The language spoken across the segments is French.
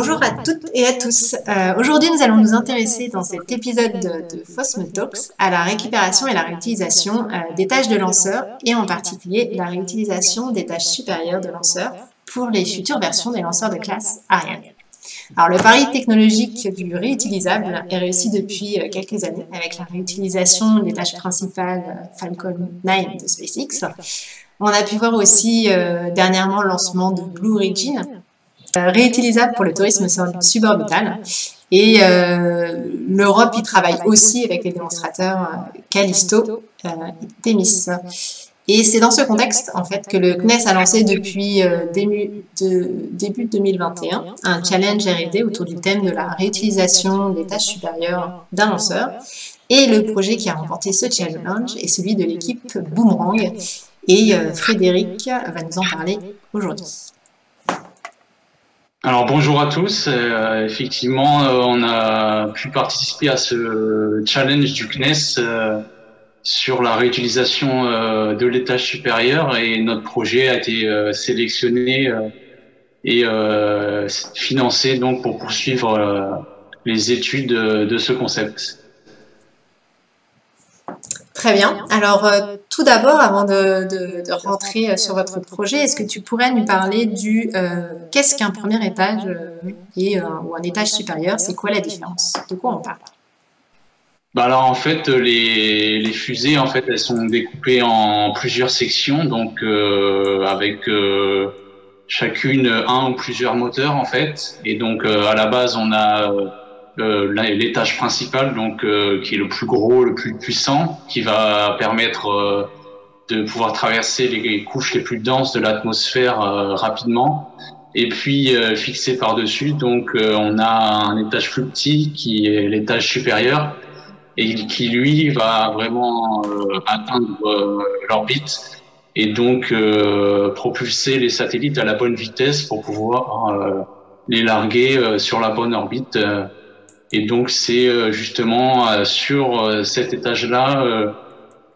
Bonjour à toutes et à tous. Euh, Aujourd'hui, nous allons nous intéresser dans cet épisode de, de Talks à la récupération et la réutilisation euh, des tâches de lanceurs et en particulier la réutilisation des tâches supérieures de lanceurs pour les futures versions des lanceurs de classe Ariane. Alors, le pari technologique du réutilisable est réussi depuis euh, quelques années avec la réutilisation des tâches principales Falcon 9 de SpaceX. On a pu voir aussi dernièrement le lancement de Blue Origin, réutilisable pour le tourisme suborbital. Et euh, l'Europe y travaille aussi avec les démonstrateurs euh, Callisto et Themis. Et c'est dans ce contexte, en fait, que le CNES a lancé depuis début, de, début 2021 un challenge R&D autour du thème de la réutilisation des tâches supérieures d'un lanceur. Et le projet qui a remporté ce challenge est celui de l'équipe Boomerang. Et Frédéric va nous en parler aujourd'hui. Alors bonjour à tous. Euh, effectivement, euh, on a pu participer à ce challenge du CNES euh, sur la réutilisation de l'étage supérieur et notre projet a été sélectionné et financé donc pour poursuivre les études de ce concept. Très bien. Alors, tout d'abord, avant de, de, de, rentrer sur votre projet, est-ce que tu pourrais nous parler du euh, qu'est-ce qu'un premier étage euh, et, ou un étage supérieur C'est quoi la différence? De quoi on parle? Bah alors en fait les, les, fusées en fait elles sont découpées en plusieurs sections donc euh, avec euh, chacune un ou plusieurs moteurs en fait. Et donc à la base on a euh, l'étage principal, donc euh, qui est le plus gros, le plus puissant, qui va permettre euh, de pouvoir traverser les couches les plus denses de l'atmosphère rapidement. Et puis fixé par-dessus, donc on a un étage plus petit qui est l'étage supérieur et qui lui va vraiment atteindre l'orbite et donc propulser les satellites à la bonne vitesse pour pouvoir les larguer sur la bonne orbite et donc c'est euh, justement euh, sur euh, cet étage-là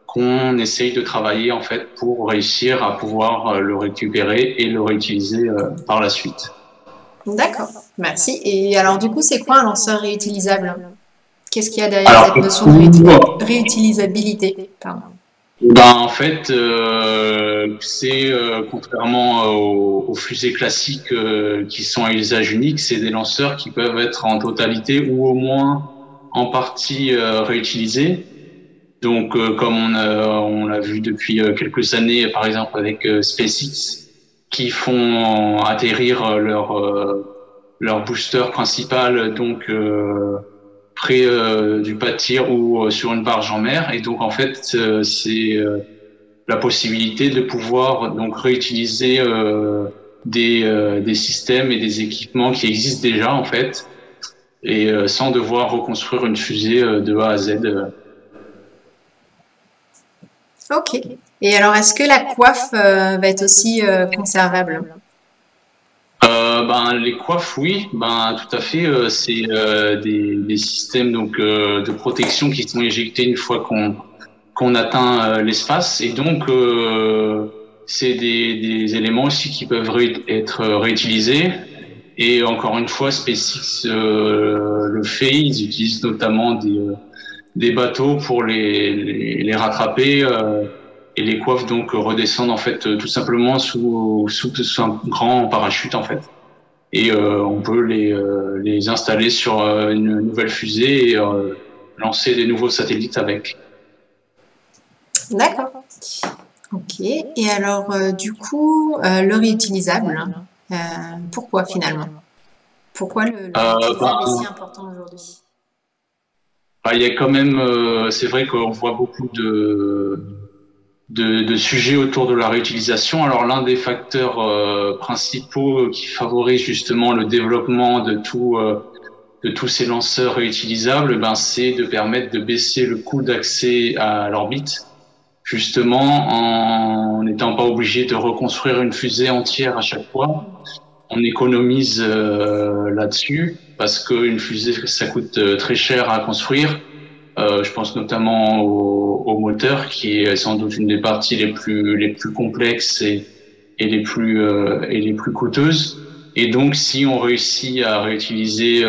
qu'on essaye de travailler en fait pour réussir à pouvoir le récupérer et le réutiliser par la suite. D'accord, merci. Et alors du coup, c'est quoi un lanceur réutilisable? Qu'est-ce qu'il y a derrière cette notion de réutilisabilité? Pardon. Ben, en fait, euh, c'est euh, contrairement aux, aux, fusées classiques euh, qui sont à usage unique, c'est des lanceurs qui peuvent être en totalité ou au moins en partie euh, réutilisés. Donc, euh, comme on on l'a vu depuis quelques années, par exemple avec SpaceX, qui font atterrir leur leur booster principal, donc près euh, du pas de tir ou euh, sur une barge en mer. Et donc en fait, euh, c'est la possibilité de pouvoir donc réutiliser des, des systèmes et des équipements qui existent déjà en fait, et sans devoir reconstruire une fusée de A à Z. Ok. Et alors, est-ce que la coiffe va être aussi conservable? Euh, ben, les coiffes, oui, ben, tout à fait. Euh, c'est euh, des, des, systèmes donc euh, de protection qui sont éjectés une fois qu'on qu'on atteint euh, l'espace, et donc c'est des, des, éléments aussi qui peuvent être réutilisés. Et encore une fois, SpaceX le fait. Ils utilisent notamment des, des bateaux pour les, les, les rattraper et les coiffes donc redescendent en fait tout simplement sous, sous, sous un grand parachute en fait et euh, on peut les, euh, les installer sur euh, une nouvelle fusée et lancer des nouveaux satellites avec. D'accord. Ok. Et alors, du coup, le réutilisable, pourquoi finalement? Pourquoi le, le bah, est si important aujourd'hui? Bah, Il y a quand même, c'est vrai qu'on voit beaucoup de, de, de, sujets autour de la réutilisation. Alors l'un des facteurs euh, principaux qui favorise justement le développement de tout euh, de tous ces lanceurs réutilisables, ben c'est de permettre de baisser le coût d'accès à l'orbite, justement en n'étant pas obligé de reconstruire une fusée entière à chaque fois. On économise euh, là-dessus parce qu'une fusée ça coûte très cher à construire euh, je pense notamment au, au, moteur, qui est sans doute une des parties les plus les plus complexes et, et les plus euh, et les plus coûteuses. Et donc, si on réussit à réutiliser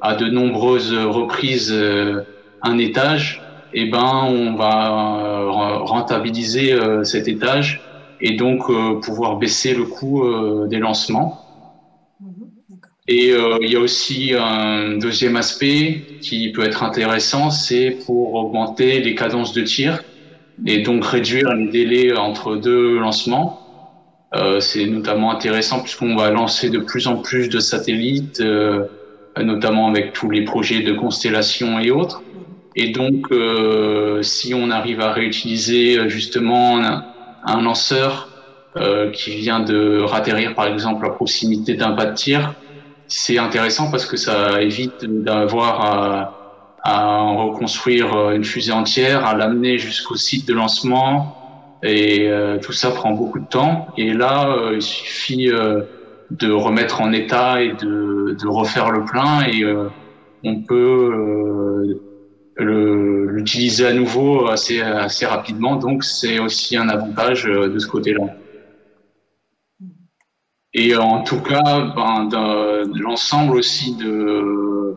à de nombreuses reprises un étage, eh ben, on va rentabiliser cet étage et donc pouvoir baisser le coût des lancements. Et euh, il y a aussi un deuxième aspect qui peut être intéressant, c'est pour augmenter les cadences de tir et donc réduire les délais entre deux lancements. Euh, c'est notamment intéressant puisqu'on va lancer de plus en plus de satellites, euh, notamment avec tous les projets de constellation et autres. Et donc, euh, si on arrive à réutiliser justement un, un lanceur qui vient de ratterrir par exemple à proximité d'un pas de tir, c'est intéressant parce que ça évite d'avoir à, reconstruire une fusée entière, à l'amener jusqu'au site de lancement. Et euh, tout ça prend beaucoup de temps. Et là, euh, il suffit euh, de remettre en état et de, de refaire le plein et on peut l'utiliser à nouveau assez, assez rapidement. Donc, c'est aussi un avantage de ce côté-là. Et en tout cas, ben, l'ensemble aussi de,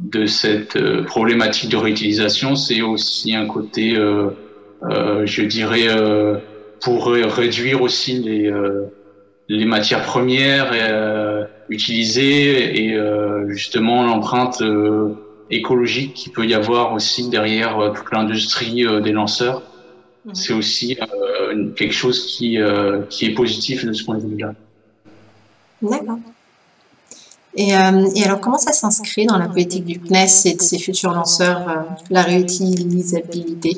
de cette euh, problématique de réutilisation, c'est aussi un côté, euh, euh, je dirais, euh, pour réduire aussi les, euh, les matières premières utilisées et justement l'empreinte écologique qui peut y avoir aussi derrière toute l'industrie des lanceurs. Mhm. C'est aussi quelque chose qui, qui est positif de ce point de vue-là. Euh, et, alors, comment ça s'inscrit dans la politique du CNES et de ses futurs lanceurs, euh, la réutilisabilité?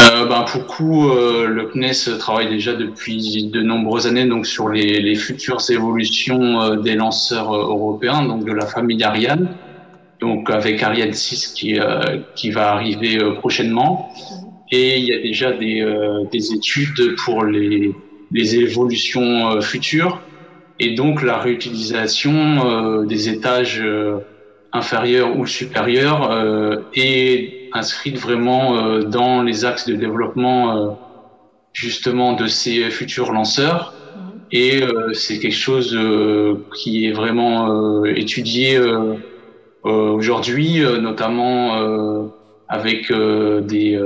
Euh, ben, Pour coup, euh, le CNES travaille déjà depuis de nombreuses années donc, sur les, futures évolutions des lanceurs européens, donc de la famille Ariane, donc avec Ariane 6 qui, qui va arriver prochainement. Et il y a déjà des, des études pour les, les évolutions futures. Et donc la réutilisation euh, des étages euh, inférieurs ou supérieurs euh, est inscrite vraiment dans les axes de développement justement de ces futurs lanceurs. Mhm. Et c'est quelque chose qui est vraiment étudié aujourd'hui, notamment avec des,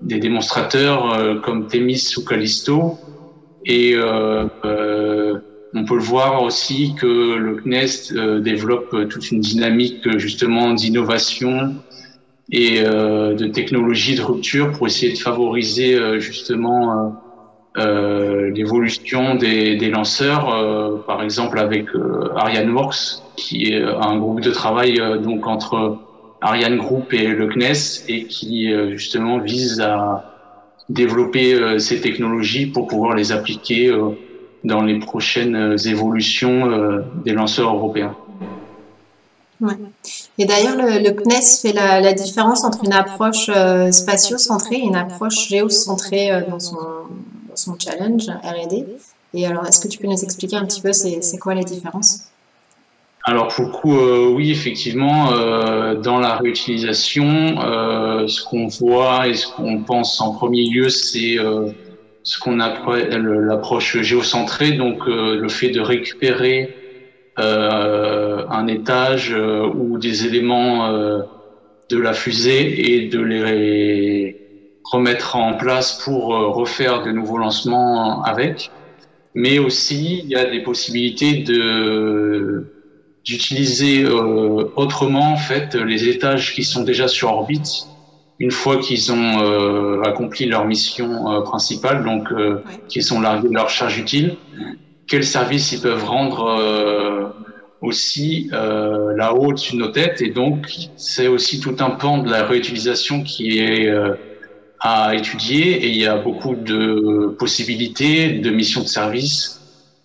des démonstrateurs comme Temis ou Callisto. Et on peut le voir aussi que le CNEST euh, développe euh, toute une dynamique euh, justement d'innovation et de technologie de rupture pour essayer de favoriser justement l'évolution des, lanceurs, par exemple avec ArianeWorks, qui est un groupe de travail donc entre Ariane Group et le CNES et qui justement vise à développer ces technologies pour pouvoir les appliquer dans les prochaines euh, évolutions euh, des lanceurs européens. Ouais. Et d'ailleurs, le, CNES fait la, différence entre une approche euh, spatio-centrée et une approche géocentrée dans, son, dans son challenge R&D. Et alors, est-ce que tu peux nous expliquer un petit peu c'est quoi les différences? Alors pour le coup, oui, effectivement, dans la réutilisation, ce qu'on voit et ce qu'on pense en premier lieu, c'est ce qu'on appelle l'approche géocentrée, donc euh, le fait de récupérer euh, un étage euh, ou des éléments de la fusée et de les remettre en place pour refaire de nouveaux lancements avec. Mais aussi, il y a des possibilités de d'utiliser autrement en fait les étages qui sont déjà sur orbite une fois qu'ils ont euh, accompli leur mission euh, principale, donc euh, qu'ils sont largués de leur charge utile, quels services ils peuvent rendre aussi là-haut dessus de nos têtes. Et donc, c'est aussi tout un pan de la réutilisation qui est à étudier. Et il y a beaucoup de possibilités de missions de service,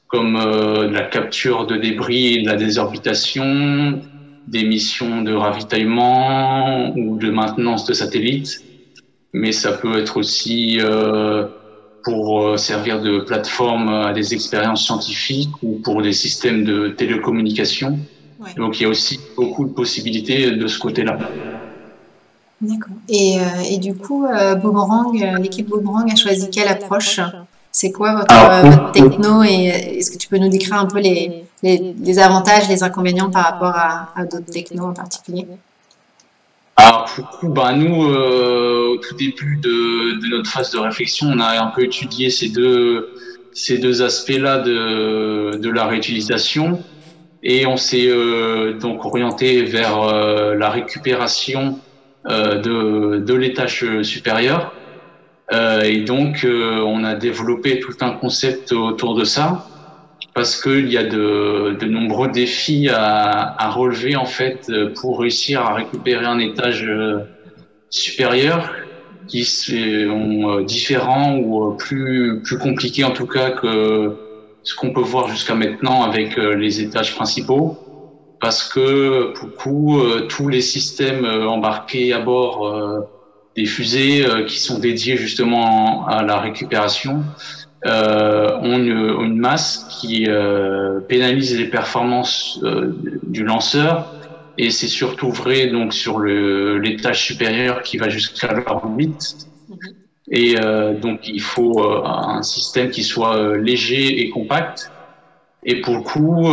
comme la capture de débris de la désorbitation, des missions de ravitaillement ou de maintenance de satellites, mais ça peut être aussi euh, pour euh, servir de plateforme à des expériences scientifiques ou pour des systèmes de télécommunication. Donc il y a aussi beaucoup de possibilités de ce côté-là. D'accord. Et, euh, et, du coup, Boomerang, l'équipe Boomerang a choisi quelle approche? C'est quoi votre, techno et est-ce que tu peux nous décrire un peu les, les, avantages, les inconvénients par rapport à, à d'autres technos en particulier? Alors pour le coup, bah, nous, euh, au tout début de, de, notre phase de réflexion, on a un peu étudié ces deux, ces deux aspects-là de, de la réutilisation et on s'est euh, donc orienté vers euh, la récupération euh, de, de l'étage supérieur. Et donc, on a développé tout un concept autour de ça parce qu'il y a de, de, nombreux défis à, à, relever en fait pour réussir à récupérer un étage supérieur qui sont différents ou plus plus compliqués en tout cas que ce qu'on peut voir jusqu'à maintenant avec euh, les étages principaux, parce que pour euh, tous les systèmes euh, embarqués à bord des fusées qui sont dédiés justement à la récupération. Euh, ont une, une, masse qui euh, pénalise les performances euh, du lanceur. Et c'est surtout vrai donc sur l'étage supérieur qui va jusqu'à l'orbite. Et euh, donc, il faut euh, un système qui soit euh, léger et compact. Et pour le coup,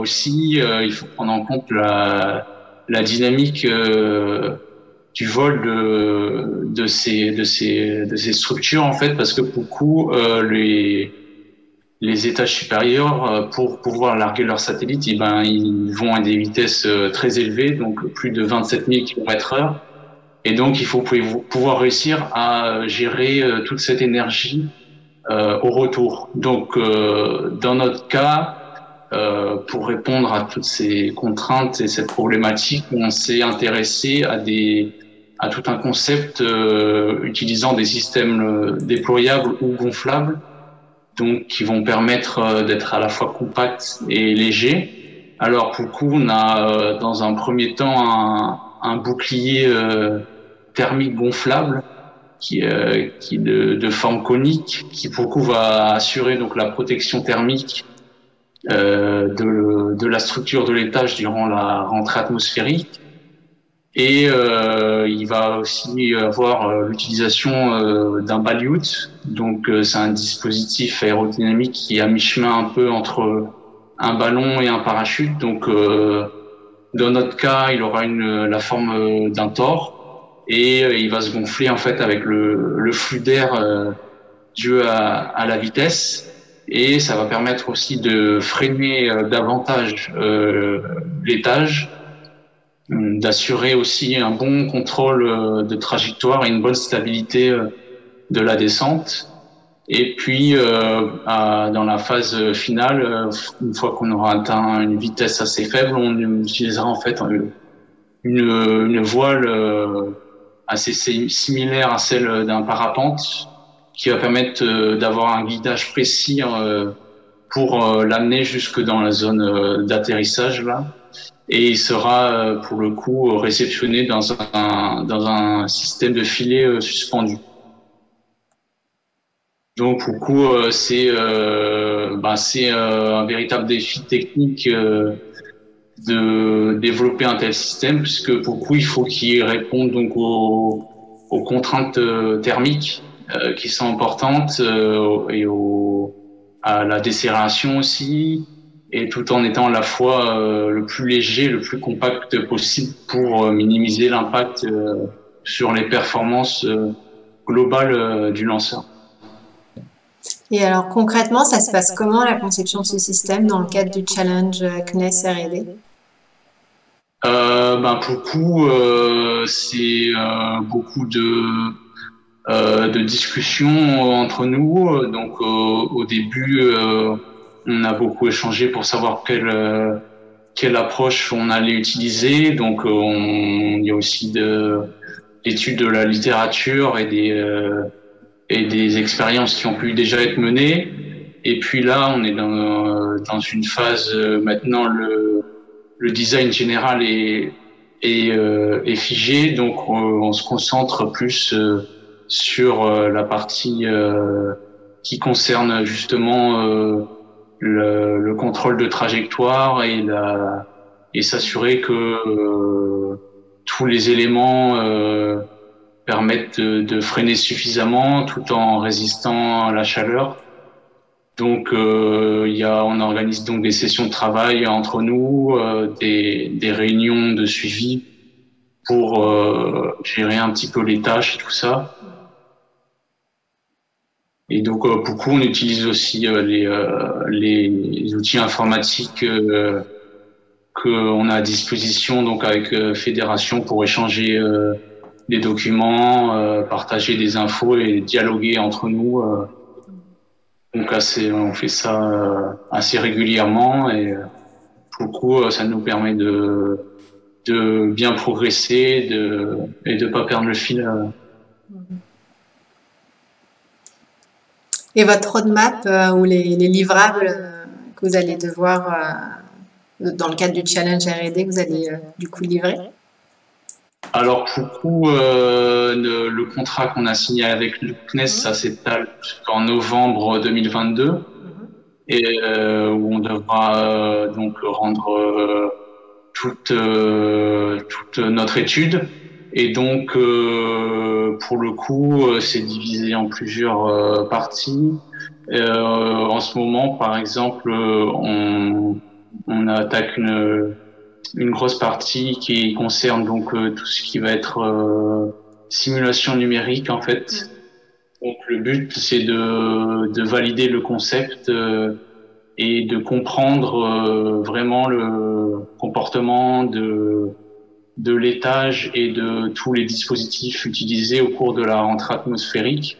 aussi, il faut prendre en compte la, la dynamique du vol de, de, ces, de, ces, de ces structures, en fait, parce que pour le coup, les, les étages supérieurs, pour pouvoir larguer leurs satellites, eh ben, ils vont à des vitesses très élevées, donc plus de 27 000 km heure. Et donc, il faut pouvoir réussir à gérer euh, toute cette énergie euh, au retour. Donc, euh, dans notre cas, euh, pour répondre à toutes ces contraintes et cette problématique, on s'est intéressé à des à tout un concept euh, utilisant des systèmes déployables ou gonflables, donc qui vont permettre d'être à la fois compacts et légers. Alors pour le coup, on a dans un premier temps un, un bouclier thermique gonflable qui, euh, qui de, de, forme conique, qui pour le coup va assurer donc la protection thermique euh, de, de, la structure de l'étage durant la rentrée atmosphérique. Et euh, il va aussi avoir euh, l'utilisation euh, d'un baliout. Donc euh, c'est un dispositif aérodynamique qui est à mi-chemin un peu entre un ballon et un parachute. Donc dans notre cas, il aura une, la forme d'un tor et euh, il va se gonfler en fait avec le, le flux d'air euh, dû à, à, la vitesse et ça va permettre aussi de freiner euh, davantage l'étage, d'assurer aussi un bon contrôle de trajectoire et une bonne stabilité de la descente. Et puis, euh, dans la phase finale, une fois qu'on aura atteint une vitesse assez faible, on utilisera en fait une voile assez similaire à celle d'un parapente qui va permettre euh, d'avoir un guidage précis euh, pour euh, l'amener jusque dans la zone d'atterrissage là et il sera pour le coup réceptionné dans un dans un système de filet suspendu. Donc pour le coup c'est bah, un véritable défi technique de développer un tel système, puisque pour le coup, il faut qu'il réponde donc aux, contraintes thermiques euh, qui sont importantes euh, et au, à la décélération aussi, et tout en étant à la fois le plus léger, le plus compact possible pour minimiser l'impact sur les performances globales du lanceur. Et alors concrètement, ça se passe comment la conception de ce système dans le cadre du challenge CNES R&D euh, ben, pour le coup, euh, c'est euh, beaucoup de, euh, de discussions entre nous. Donc, au début, on a beaucoup échangé pour savoir quelle, quelle approche on allait utiliser. Donc, on, il y a aussi de l'étude de la littérature et des, et des expériences qui ont pu déjà être menées. Et puis là, on est dans, dans une phase maintenant le le design général est, est, euh, est figé, donc on, se concentre plus euh, sur euh, la partie qui concerne justement le, le, contrôle de trajectoire et, la, et s'assurer que tous les éléments permettent de, de, freiner suffisamment tout en résistant à la chaleur Donc, il y a, on organise donc des sessions de travail entre nous, des, des, réunions de suivi pour gérer un petit peu les tâches et tout ça. Et donc, beaucoup, on utilise aussi les, les, outils informatiques qu'on a à disposition donc avec euh, Fédération pour échanger euh, des documents, euh, partager des infos et dialoguer entre nous. donc assez, on fait ça assez régulièrement et pour le coup, ça nous permet de, bien progresser et de pas perdre le fil. Et votre roadmap ou les, les livrables que vous allez devoir dans le cadre du challenge R&D que vous allez euh, du coup livrer alors pour le coup, euh, le, contrat qu'on a signé avec le CNES, ça s'étale jusqu'en novembre 2022 mhm. et euh, où on devra donc rendre toute toute notre étude. Et donc pour le coup, c'est divisé en plusieurs parties. en ce moment, par exemple, on on attaque une, une grosse partie qui concerne donc euh, tout ce qui va être euh, simulation numérique en fait. Donc le but c'est de, de valider le concept euh, et de comprendre vraiment le comportement de de l'étage et de tous les dispositifs utilisés au cours de la rentrée atmosphérique.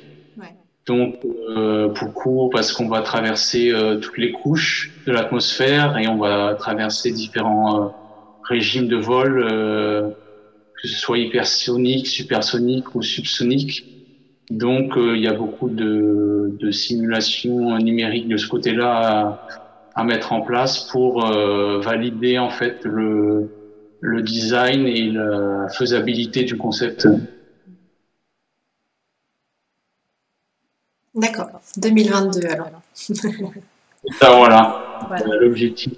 Donc, euh, beaucoup parce qu'on va traverser euh, toutes les couches de l'atmosphère et on va traverser différents euh, régimes de vol, euh, que ce soit hypersonique, supersonique ou subsonique. Donc, il y a beaucoup de, de simulations numériques de ce côté-là à, à, mettre en place pour valider en fait le, le design et la faisabilité du concept. D'accord, 2022 alors. ça, voilà, l'objectif.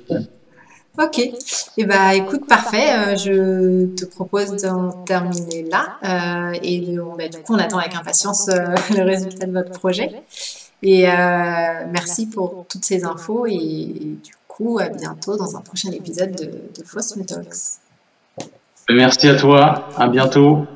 Ok, et eh ben, écoute, parfait. Euh, je te propose d'en terminer là. Euh, et bah, du coup, on attend avec impatience euh, le résultat de votre projet. Et merci pour toutes ces infos. Et, du coup, à bientôt dans un prochain épisode de, de Talks. Merci à toi. À bientôt.